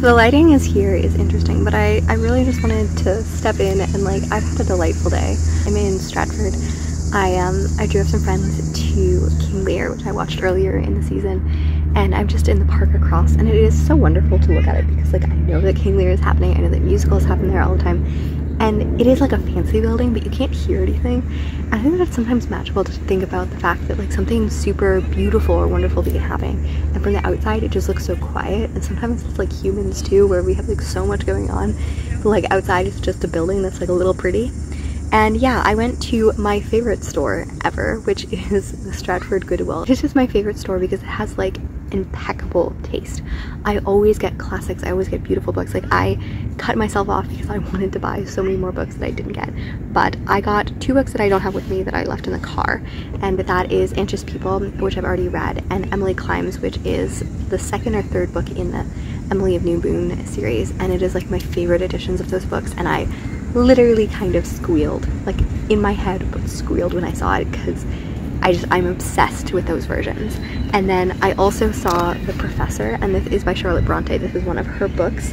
So the lighting is here is interesting, but I, I really just wanted to step in and like I've had a delightful day. I'm in Stratford. I um I drove some friends to King Lear, which I watched earlier in the season, and I'm just in the park across, and it is so wonderful to look at it because like I know that King Lear is happening, I know that musicals happen there all the time, and it is like a fancy building but you can't hear anything i think that it's sometimes magical to think about the fact that like something super beautiful or wonderful to be happening and from the outside it just looks so quiet and sometimes it's like humans too where we have like so much going on but like outside it's just a building that's like a little pretty and yeah, I went to my favorite store ever, which is the Stratford Goodwill. It's is my favorite store because it has like impeccable taste. I always get classics, I always get beautiful books. Like I cut myself off because I wanted to buy so many more books that I didn't get. But I got two books that I don't have with me that I left in the car. And that is Anxious People, which I've already read, and Emily Climbs, which is the second or third book in the Emily of New Moon series. And it is like my favorite editions of those books. And I literally kind of squealed, like in my head, but squealed when I saw it because I just, I'm obsessed with those versions. And then I also saw The Professor, and this is by Charlotte Bronte. This is one of her books.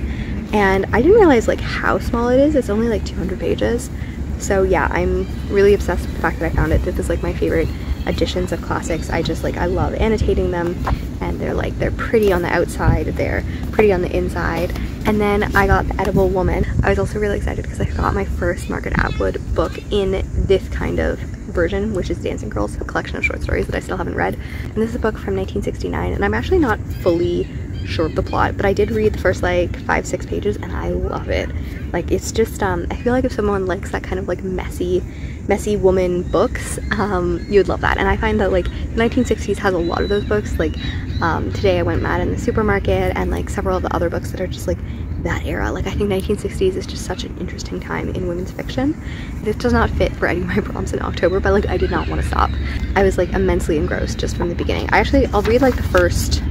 And I didn't realize like how small it is. It's only like 200 pages. So yeah, I'm really obsessed with the fact that I found it. This is like my favorite editions of classics. I just like, I love annotating them and they're like, they're pretty on the outside, they're pretty on the inside. And then I got The Edible Woman. I was also really excited because I got my first Margaret Atwood book in this kind of version, which is Dancing Girls, a collection of short stories that I still haven't read. And this is a book from 1969, and I'm actually not fully sure of the plot, but I did read the first like five, six pages and I love it. Like it's just, um, I feel like if someone likes that kind of like messy, messy woman books, um, you would love that. And I find that like the 1960s has a lot of those books. Like um, today I went mad in the supermarket and like several of the other books that are just like that era. Like I think 1960s is just such an interesting time in women's fiction. This does not fit for writing my prompts in October, but like I did not want to stop. I was like immensely engrossed just from the beginning. I actually, I'll read like the first,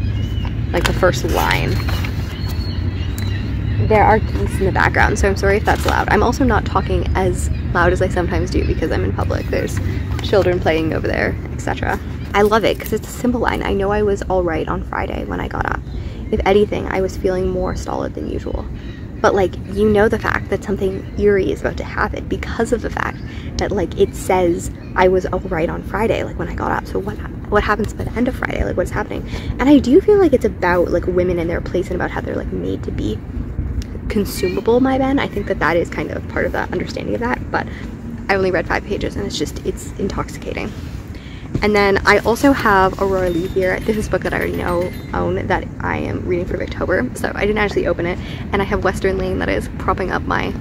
like the first line. There are geese in the background, so I'm sorry if that's loud. I'm also not talking as loud as I sometimes do because I'm in public. There's children playing over there, etc. I love it because it's a simple line. I know I was all right on Friday when I got up. If anything, I was feeling more stolid than usual. But like, you know the fact that something eerie is about to happen because of the fact that like it says I was all right on Friday, like when I got up. So what what happens by the end of Friday? Like what's happening? And I do feel like it's about like women and their place and about how they're like made to be consumable my Ben. I think that that is kind of part of the understanding of that, but I only read five pages and it's just, it's intoxicating. And then I also have Aurora Leigh here. This is a book that I already know own that I am reading for October. So I didn't actually open it. And I have Western Lane that is propping up my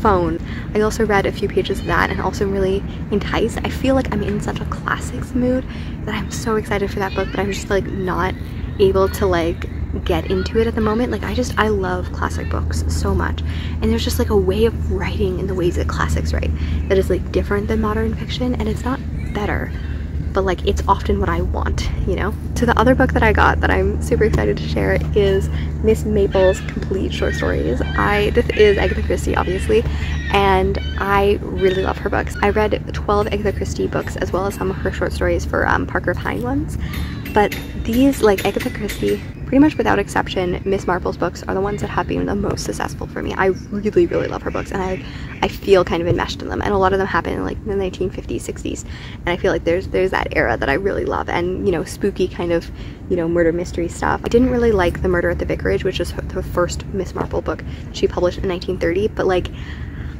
phone. I also read a few pages of that and also really enticed. I feel like I'm in such a classics mood that I'm so excited for that book, but I'm just like not able to like get into it at the moment. Like I just, I love classic books so much. And there's just like a way of writing in the ways that classics write that is like different than modern fiction and it's not better but like it's often what I want, you know? So the other book that I got that I'm super excited to share is Miss Marple's Complete Short Stories. I, this is Agatha Christie obviously, and I really love her books. I read 12 Agatha Christie books as well as some of her short stories for um, Parker Pyne ones, but these, like Agatha Christie, pretty much without exception, Miss Marple's books are the ones that have been the most successful for me. I really, really love her books and I I feel kind of enmeshed in them. And a lot of them happen in like the 1950s, 60s. And I feel like there's there's that era that I really love and, you know, spooky kind of, you know, murder mystery stuff. I didn't really like The Murder at the Vicarage, which is the first Miss Marple book she published in 1930, but like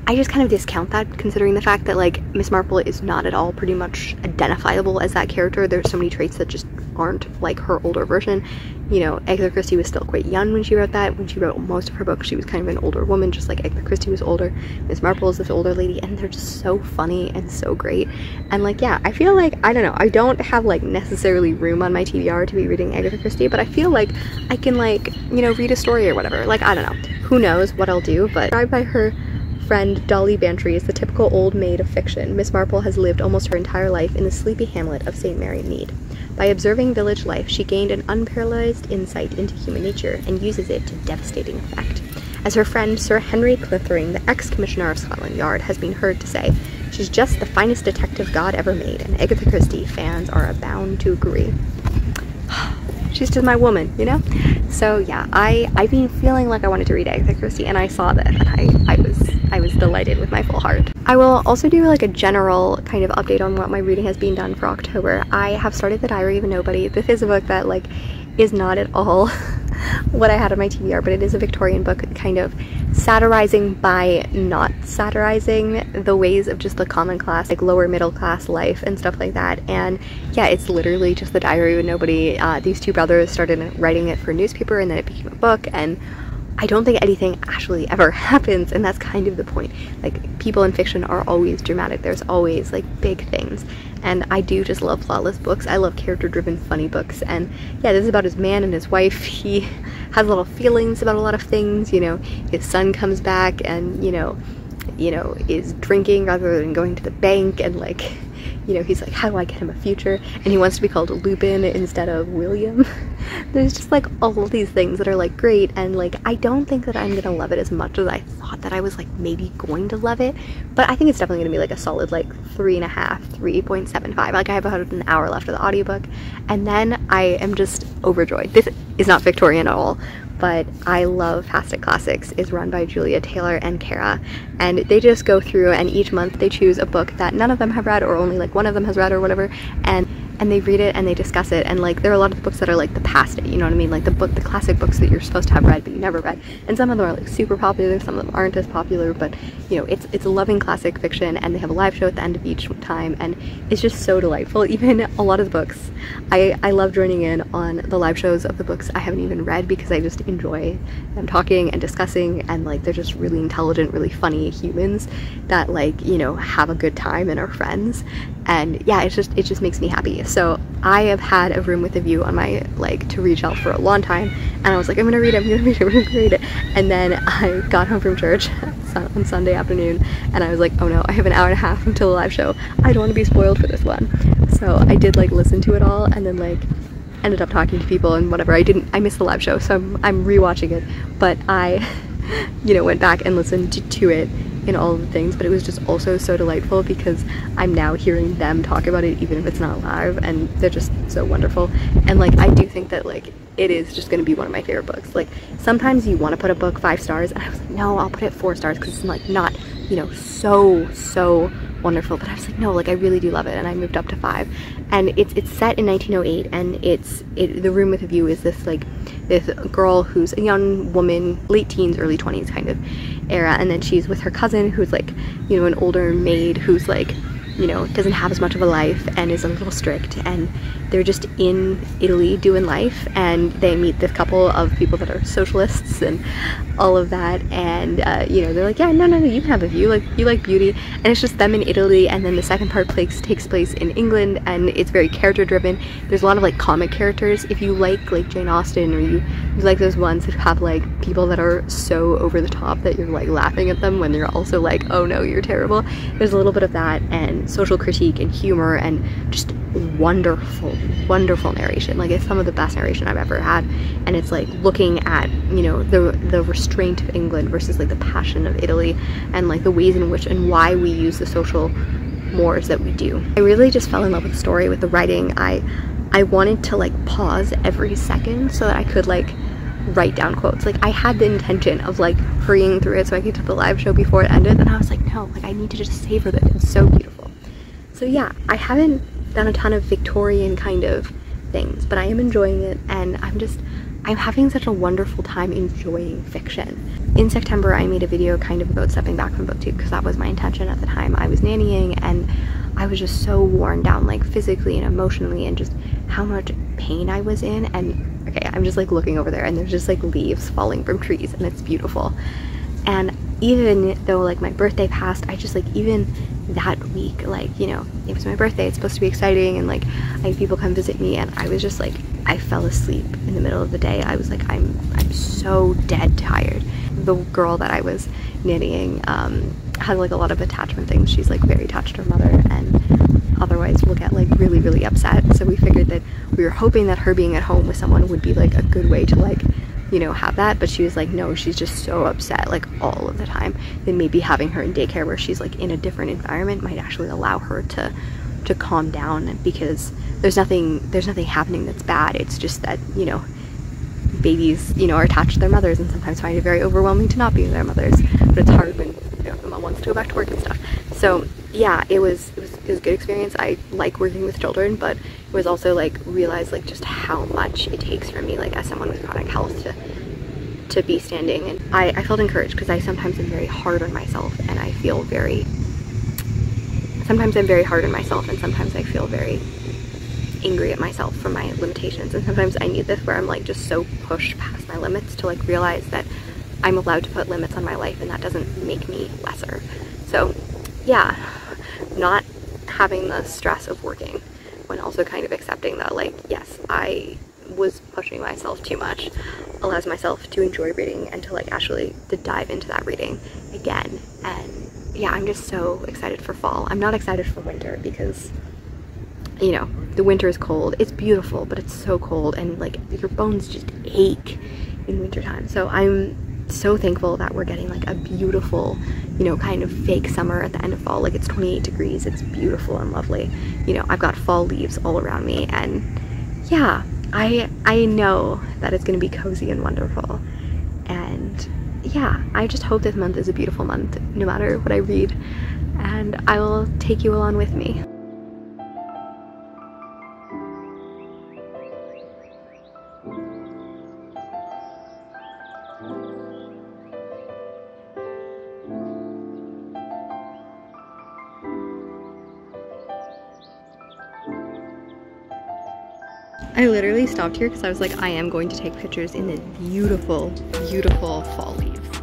I just kind of discount that considering the fact that like Miss Marple is not at all pretty much identifiable as that character. There's so many traits that just aren't like her older version. You know, Agatha Christie was still quite young when she wrote that. When she wrote most of her books, she was kind of an older woman, just like Agatha Christie was older. Miss Marple is this older lady, and they're just so funny and so great. And like, yeah, I feel like, I don't know, I don't have like necessarily room on my TBR to be reading Agatha Christie, but I feel like I can like, you know, read a story or whatever. Like, I don't know. Who knows what I'll do, but by her friend Dolly Bantry is the typical old maid of fiction. Miss Marple has lived almost her entire life in the sleepy hamlet of St. Mary Mead. By observing village life, she gained an unparalleled insight into human nature and uses it to devastating effect. As her friend Sir Henry Clithering, the ex-commissioner of Scotland Yard, has been heard to say, She's just the finest detective God ever made, and Agatha Christie fans are bound to agree. She's just my woman, you know? So yeah, I, I've been feeling like I wanted to read Agatha Christie and I saw this and I, I I was delighted with my full heart. I will also do like a general kind of update on what my reading has been done for October. I have started The Diary of Nobody. This is a book that like is not at all what I had on my TBR, but it is a Victorian book kind of satirizing by not satirizing the ways of just the common class, like lower middle class life and stuff like that. And yeah, it's literally just the diary of nobody. Uh, these two brothers started writing it for a newspaper and then it became a book and I don't think anything actually ever happens and that's kind of the point. Like people in fiction are always dramatic. There's always like big things. And I do just love plotless books. I love character driven funny books. And yeah, this is about his man and his wife. He has a little feelings about a lot of things, you know, his son comes back and, you know, you know, is drinking rather than going to the bank and like you know, he's like, how do I get him a future? And he wants to be called Lupin instead of William. There's just like all of these things that are like great and like I don't think that I'm gonna love it as much as I thought that I was like maybe going to love it. But I think it's definitely gonna be like a solid like three and a half, 3.75. Like I have about an hour left of the audiobook and then I am just overjoyed. This is not Victorian at all, but I love Passed It Classics. Is run by Julia Taylor and Kara and they just go through and each month they choose a book that none of them have read or only like one of them has read or whatever and and they read it and they discuss it and like there are a lot of books that are like the past it you know what I mean? Like the book the classic books that you're supposed to have read but you never read. And some of them are like super popular some of them aren't as popular but you know it's it's a loving classic fiction and they have a live show at the end of each time and it's just so delightful. Even a lot of the books I, I love joining in on the live shows of the books I haven't even read because I just enjoy them talking and discussing and like they're just really intelligent really funny humans that like you know have a good time and are friends and yeah it's just it just makes me happy. So I have had a room with a view on my like to reach out for a long time and I was like I'm gonna read it I'm gonna read it I'm gonna read it. And then I got home from church on Sunday afternoon and I was like oh no I have an hour and a half until the live show. I don't want to be spoiled for this one. So I did like listen to it all and then like ended up talking to people and whatever. I didn't I missed the live show so I'm, I'm rewatching it. But I you know went back and listened to, to it in all the things, but it was just also so delightful because I'm now hearing them talk about it even if it's not live and they're just so wonderful. And like I do think that like it is just going to be one of my favorite books. Like sometimes you want to put a book five stars and I was like, no, I'll put it four stars because it's like not, you know, so, so wonderful. But I was like, no, like I really do love it. And I moved up to five and it's, it's set in 1908 and it's, it, the room with a view is this like, this girl who's a young woman, late teens, early 20s kind of era. And then she's with her cousin who's like, you know, an older maid who's like, you know, doesn't have as much of a life and is a little strict. And they're just in Italy doing life and they meet this couple of people that are socialists and all of that. And uh, you know they're like yeah no no no you have a view. Like you like beauty. And it's just them in Italy and then the second part takes takes place in England and it's very character driven there's a lot of like comic characters. If you like like Jane Austen or you, you like those ones that have like people that are so over the top that you're like laughing at them when they're also like oh no you're terrible. There's a little bit of that and social critique and humor and just wonderful wonderful narration. Like it's some of the best narration I've ever had. And it's like looking at you know the the restraint of England versus like the passion of Italy and like the ways in which and why we use the social mores that we do. I really just fell in love with the story with the writing. I I wanted to like pause every second so that I could like write down quotes. Like I had the intention of like hurrying through it so I could do the live show before it ended. And I was like no like I need to just savor this. It's so beautiful so yeah I haven't done a ton of Victorian kind of things, but I am enjoying it and I'm just, I'm having such a wonderful time enjoying fiction. In September, I made a video kind of about stepping back from booktube because that was my intention at the time. I was nannying and I was just so worn down like physically and emotionally and just how much pain I was in and okay, I'm just like looking over there and there's just like leaves falling from trees and it's beautiful. And even though like my birthday passed, I just like even that week like you know it was my birthday it's supposed to be exciting and like I had people come visit me and I was just like I fell asleep in the middle of the day. I was like I'm I'm so dead tired. The girl that I was nannying um, has like a lot of attachment things. She's like very attached to her mother and otherwise we'll get like really really upset. So we figured that we were hoping that her being at home with someone would be like a good way to like you know, have that. But she was like, no, she's just so upset like all of the time. Then maybe having her in daycare where she's like in a different environment might actually allow her to to calm down because there's nothing there's nothing happening that's bad. It's just that, you know, babies, you know, are attached to their mothers and sometimes find it very overwhelming to not be their mothers. But it's hard when you know, the mom wants to go back to work and stuff. So yeah, it was, it was it was a good experience. I like working with children, but it was also like realize like just how much it takes for me, like as someone with chronic health, to to be standing. And I, I felt encouraged because I sometimes am very hard on myself, and I feel very. Sometimes I'm very hard on myself, and sometimes I feel very angry at myself for my limitations. And sometimes I need this where I'm like just so pushed past my limits to like realize that I'm allowed to put limits on my life, and that doesn't make me lesser. So, yeah, having the stress of working when also kind of accepting that like yes I was pushing myself too much allows myself to enjoy reading and to like actually to dive into that reading again. And yeah I'm just so excited for fall. I'm not excited for winter because you know the winter is cold. It's beautiful but it's so cold and like your bones just ache in wintertime. So I'm so thankful that we're getting like a beautiful, you know, kind of fake summer at the end of fall. Like it's 28 degrees, it's beautiful and lovely. You know, I've got fall leaves all around me and yeah, I I know that it's gonna be cozy and wonderful. And yeah, I just hope this month is a beautiful month, no matter what I read. And I will take you along with me. I literally stopped here because I was like, I am going to take pictures in the beautiful, beautiful fall leaves.